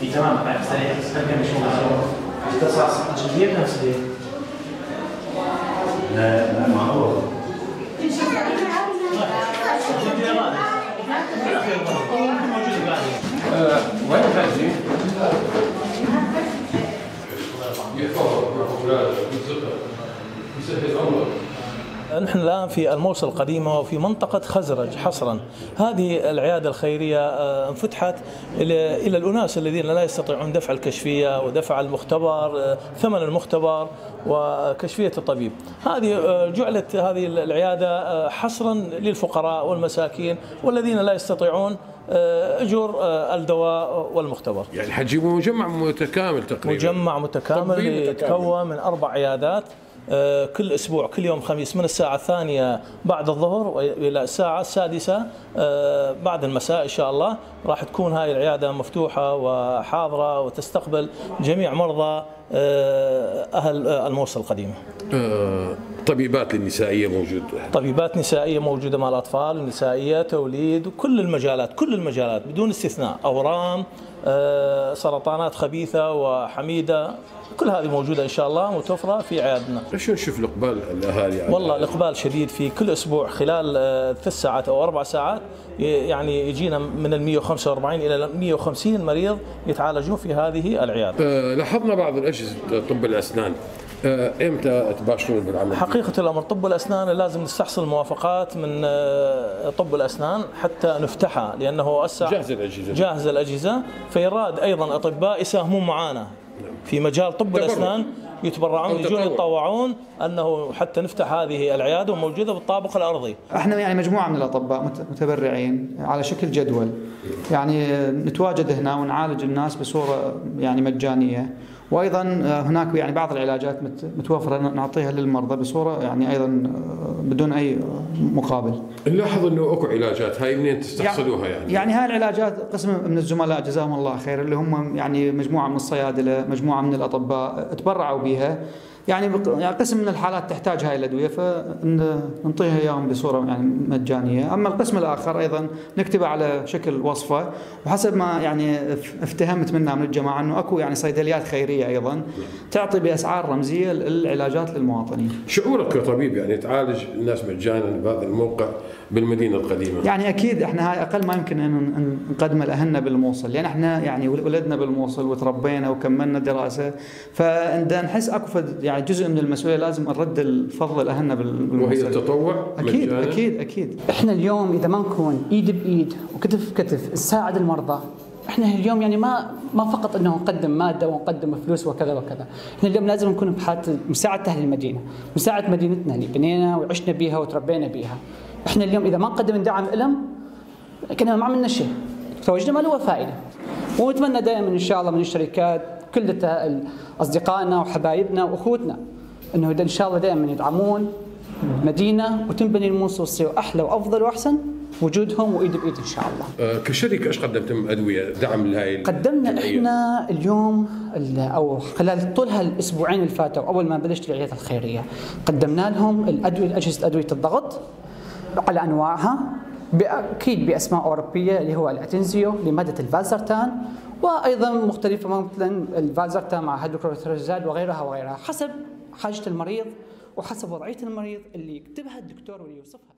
في تمام سريع استخدم شو تصحص جديد نفسه لا لا ما هو نحن الآن في الموصل القديمة وفي منطقة خزرج حصرا. هذه العيادة الخيرية آه، انفتحت إلى الأناس الذين لا يستطيعون دفع الكشفية ودفع المختبر آه، ثمن المختبر وكشفية الطبيب. هذه آه، جعلت هذه العيادة حصرا للفقراء والمساكين والذين لا يستطيعون آه، الدواء والمختبر. يعني حتجيبوا مجمع متكامل تقريبا. مجمع متكامل. يتكون من أربع عيادات. كل أسبوع كل يوم خميس من الساعة الثانية بعد الظهر إلى الساعة السادسة آه، بعد المساء إن شاء الله راح تكون هاي العيادة مفتوحة وحاضرة وتستقبل جميع مرضى آه، أهل آه، الموصل القديمه. آه، طبيبات للنسائية موجود طبيبات نسائية موجودة مع الأطفال، نسائية، توليد وكل المجالات، كل المجالات بدون استثناء، أورام، آه، سرطانات خبيثة وحميدة، كل هذه موجودة إن شاء الله متوفرة في عيادنا. شو نشوف الإقبال الأهالي على والله الإقبال شديد في كل أسبوع خلال آه، ثلاث ساعات أو أربع ساعات يعني يجينا من ال 145 إلى ال 150 مريض يتعالجون في هذه العيادة. آه، لاحظنا بعض الاجهزه طب الأسنان آه، إمتى تباشرون بالعمل؟ حقيقة الأمر طب الأسنان لازم نستحصل موافقات من آه، طب الأسنان حتى نفتحها لأنه هسه جاهزة الأجهزة. جاهزة الأجهزة فيراد أيضا أطباء يساهمون معنا في مجال طب تبرع. الأسنان يتبرعون يجون تطوع. يتطوعون أنه حتى نفتح هذه العيادة وموجودة بالطابق الأرضي إحنا يعني مجموعة من الأطباء مت- متبرعين على شكل جدول يعني نتواجد هنا ونعالج الناس بصورة يعني مجانية وأيضا هناك يعني بعض العلاجات مت- متوفرة نعطيها للمرضى بصورة يعني أيضا بدون أي مقابل. نلاحظ إنه أكو علاجات هاي منين تستحصلوها يعني؟ يعني؟ هاي العلاجات قسم من الزملاء جزاهم الله خير اللي هم يعني مجموعة من الصيادلة مجموعة من الأطباء تبرعوا بها يعني يعني قسم من الحالات تحتاج هاي الأدوية فنعطيها إياهم بصورة يعني مجانية، أما القسم الآخر أيضا نكتبه على شكل وصفة وحسب ما يعني اف- افتهمت منها من الجماعة إنه أكو يعني صيدليات خيرية أيضا تعطي بأسعار رمزية العلاجات للمواطنين. شعورك كطبيب يعني تعالج الناس مجانا بهذا الموقع بالمدينة القديمة؟ يعني أكيد إحنا هاي أقل ما يمكن ان نقدمه لأهلنا بالموصل. لأن إحنا يعني ولدنا بالموصل وتربينا وكملنا دراسة فعندنا نحس أكو فد- يعني جزء من المسؤولية لازم نرد الفضل لأهلنا بال- وهي التطوع أكيد مجانا. أكيد أكيد. إحنا اليوم إذا ما نكون إيد بإيد وكتف بكتف نساعد المرضى إحنا اليوم يعني ما ما فقط إنه نقدم مادة ونقدم فلوس وكذا وكذا، إحنا اليوم لازم نكون بحاله مساعدة أهل المدينة، مساعدة مدينتنا اللي بنينا وعشنا بيها وتربينا بيها. إحنا اليوم إذا ما نقدم دعم لهم كنا ما عملنا شيء، توجنا ما له فائدة. ونتمنى دائما إن شاء الله من الشركات كل أصدقائنا وحبايبنا وأخوتنا إنه إن شاء الله دائما يدعمون مدينة وتنبني الموصل وتصير أحلى وأفضل وأحسن وجودهم وإيد بإيد إن شاء الله. آه، كشركة إيش قدمتم أدوية دعم لهي قدمنا الجمعية؟ إحنا اليوم ال- أو خلال طول هالأسبوعين اللي فاتوا أول ما بلشت العيادات الخيرية قدمنا لهم الأدوية أجهزة أدوية الضغط على أنواعها أكيد بأسماء أوروبية اللي هو الأتنزيو لمادة الفازرتان وأيضا مختلفة مثلا الفازرتان مع هيدروكلوروثيازيد وغيرها وغيرها حسب حاجة المريض وحسب وضعية المريض اللي يكتبها الدكتور واللي يوصفها.